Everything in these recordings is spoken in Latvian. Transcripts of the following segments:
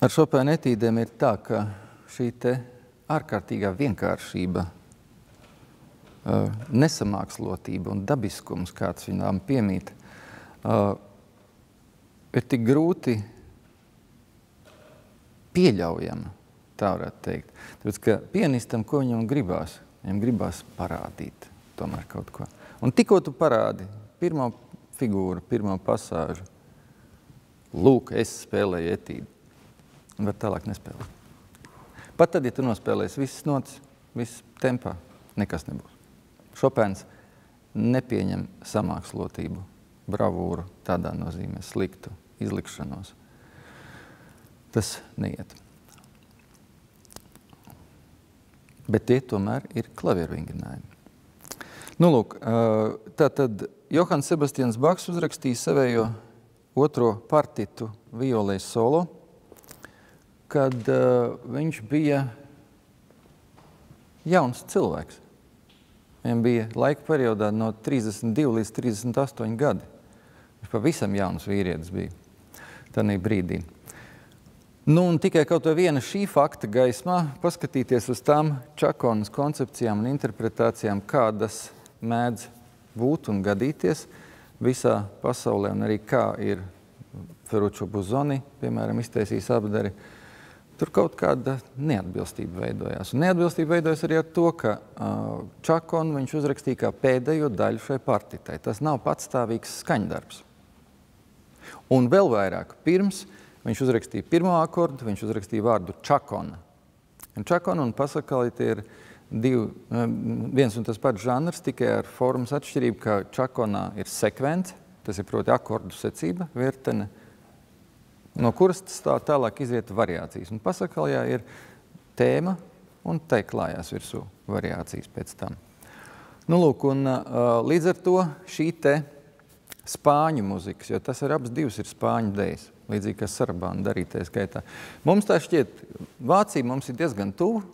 ar Šopēna etīdēm ir tā, ka šī te ārkārtīgā vienkāršība, nesamākslotība un dabiskums, kāds viņām piemīt, ir tik grūti pieļaujama, tā varētu teikt. Tāpēc, ka pianistam, ko viņam gribās, viņam gribās parādīt tomēr kaut ko. Un tikko tu parādi pirmo figūru, pirmo pasāžu, lūk, es spēlēju etīdi, var tālāk nespēlēt. Pat tad, ja tu nospēlēsi visas notas, visas tempā, nekas nebūs. Šopēns nepieņem samākslotību, bravūru tādā nozīmē, sliktu izlikšanos. Tas neiet. Bet tie tomēr ir klavieru vingrinājumi. Nu, lūk, tā tad Johans Sebastians Baks uzrakstīja savējo otro partitu violē solo, kad uh, viņš bija jauns cilvēks. Viņam bija laika periodā no 32 līdz 38 gadi. Viņš pavisam jauns vīrietis bija tajā brīdī. Nu, un tikai kaut viena šī fakta gaismā paskatīties uz tām čakonas koncepcijām un interpretācijām, kādas mēdz būt un gadīties visā pasaulē, un arī kā ir Feručo Buzoni, piemēram, iztaisījis apdari, tur kaut kāda neatbilstība veidojās. Un neatbilstība veidojas arī ar to, ka uh, Čakonu viņš uzrakstīja kā pēdējo daļu šai partitai. Tas nav patstāvīgs skaņdarbs. Un vēl vairāk, pirms viņš uzrakstīja pirmo akordu, viņš uzrakstīja vārdu Čakona. Un Čakona un pasakali tie ir divi, viens un tas pats žanrs, tikai ar formas atšķirību, ka Čakonā ir sekvence, tas ir proti akordu secība, vērtene, no kuras tā tālāk iziet variācijas. Un pasakaljā ir tēma, un tai klājās virsū variācijas pēc tam. Nu, lūk, un uh, līdz ar to šī te spāņu muzikas, jo tas ir abas divas ir spāņu dejas, līdzīgi kā Sarabāna darītais gaitā. Mums tā šķiet, Vācija mums ir diezgan tuvu,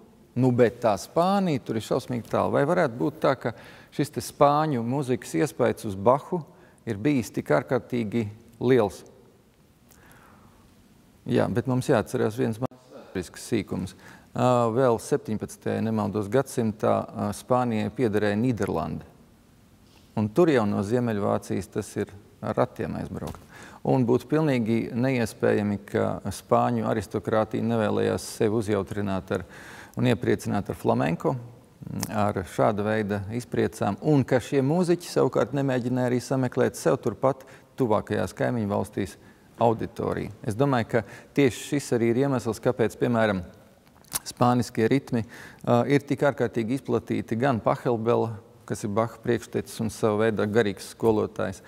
nu, bet tā Spānija tur ir šausmīgi tālu. Vai varētu būt tā, ka šis te spāņu muzikas iespējas uz Bahu ir bijis tik ārkārtīgi liels? Jā, bet mums jāatcerās viens vēsturisks sīkums. Vēl 17. nemaldos gadsimtā Spānijai piederēja Nīderlande. Un tur jau no Ziemeļvācijas tas ir ar ratiem aizbraukt. Un būtu pilnīgi neiespējami, ka spāņu aristokrātija nevēlējās sevi uzjautrināt ar, un iepriecināt ar flamenko, ar šāda veida izpriecām, un ka šie mūziķi savukārt nemēģināja arī sameklēt sev turpat tuvākajās kaimiņu valstīs auditoriju. Es domāju, ka tieši šis arī ir iemesls, kāpēc, piemēram, spāniskie ritmi uh, ir tik ārkārtīgi izplatīti gan Pahelbela, kas ir Baha priekštecis un savu veidā garīgs skolotājs.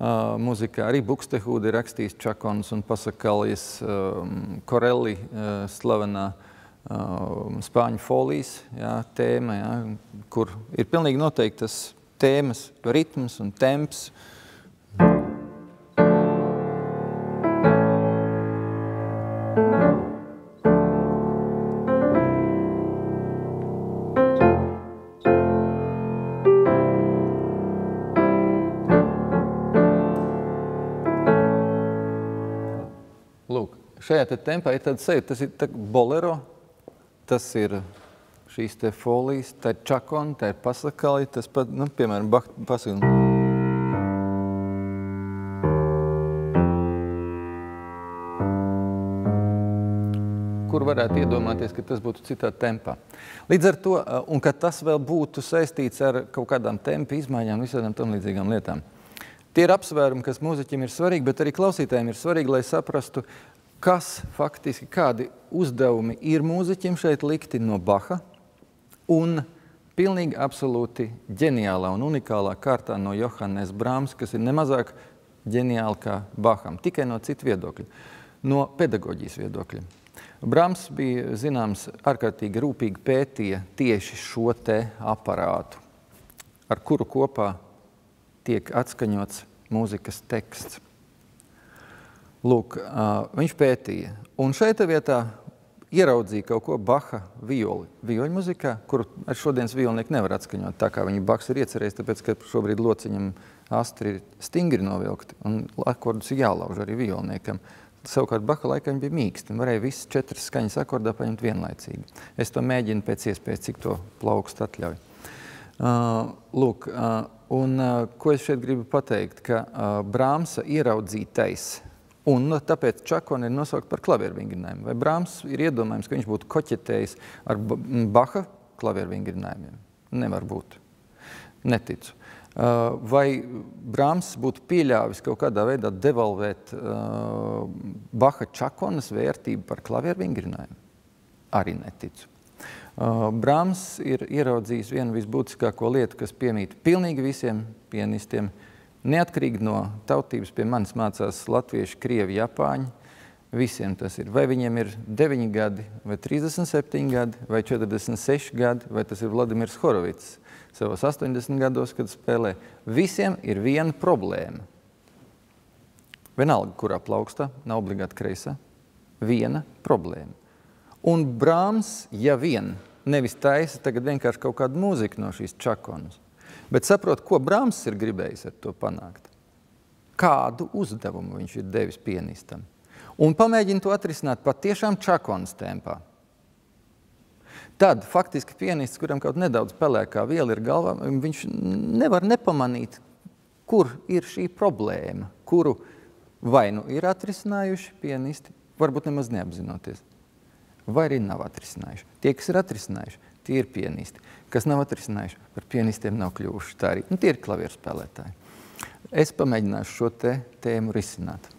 Uh, muzikā arī Bukstehūda ir rakstījis Čakons un Pasakalijas um, Korelli uh, slavenā uh, spāņu folijas jā, tēma, jā, kur ir pilnīgi noteiktas tēmas, ritms un temps, uh, šajā te tempā ir tāda sajūta, tas ir tā bolero, tas ir šīs te folijas, tā ir čakona, tā ir pasakali, tas pat, nu, piemēram, pasakali. kur varētu iedomāties, ka tas būtu citā tempā. Līdz ar to, un ka tas vēl būtu saistīts ar kaut kādām tempa izmaiņām, visādām tam līdzīgām lietām. Tie ir apsvērumi, kas mūziķim ir svarīgi, bet arī klausītājiem ir svarīgi, lai saprastu, kas faktiski, kādi uzdevumi ir mūziķim šeit likti no Baha un pilnīgi absolūti ģeniālā un unikālā kārtā no Johannes Brāms, kas ir nemazāk ģeniāli kā Baham, tikai no citu viedokļu, no pedagoģijas viedokļa. Brāms bija zināms ārkārtīgi rūpīgi pētīja tieši šo te aparātu, ar kuru kopā tiek atskaņots mūzikas teksts. Lūk, viņš pētīja. Un šeit vietā ieraudzīja kaut ko Baha violi, vioļu muzikā, kuru ar šodienas violnieku nevar atskaņot, tā kā viņa Baks ir iecerējis, tāpēc, ka šobrīd lociņam astri ir stingri novilkti un akordus ir jālauž arī violniekam. Savukārt Baha laikā viņi bija mīksti un varēja visas četras skaņas akordā paņemt vienlaicīgi. Es to mēģinu pēc iespējas, cik to plaukst atļauj. Uh, lūk, uh, un uh, ko es šeit gribu pateikt, ka Brāmsa ieraudzītais un no, tāpēc Čakona ir nosaukt par klavieru vingrinājumu. Vai Brāms ir iedomājams, ka viņš būtu koķetējis ar Baha klavieru vingrinājumiem? Nevar būt. Neticu. Uh, vai Brāms būtu pieļāvis kaut kādā veidā devalvēt uh, Baha čakonas vērtību par klavieru vingrinājumu? Arī neticu. Uh, Brāms ir ieraudzījis vienu visbūtiskāko lietu, kas piemīt pilnīgi visiem pianistiem. Neatkarīgi no tautības pie manis mācās latvieši, krievi, japāņi. Visiem tas ir. Vai viņiem ir 9 gadi, vai 37 gadi, vai 46 gadi, vai tas ir Vladimirs Horovits savos 80 gados, kad spēlē. Visiem ir viena problēma. Vienalga, kurā plaukstā, nav obligāti kreisā. Viena problēma. Un Brāms, ja vien nevis taisa tagad vienkārši kaut kādu mūziku no šīs čakonas, bet saprot, ko Brāms ir gribējis ar to panākt. Kādu uzdevumu viņš ir devis pianistam. Un pamēģina to atrisināt patiešām čakonas tempā. Tad faktiski pianists, kuram kaut nedaudz pelēkā viela ir galvā, viņš nevar nepamanīt, kur ir šī problēma, kuru vai nu ir atrisinājuši pianisti, varbūt nemaz neapzinoties, vai arī nav atrisinājuši. Tie, kas ir atrisinājuši, tie ir pianisti. Kas nav atrisinājuši, par pianistiem nav kļuvuši. Tā arī nu, tie ir klavieru spēlētāji. Es pamēģināšu šo te tēmu risināt.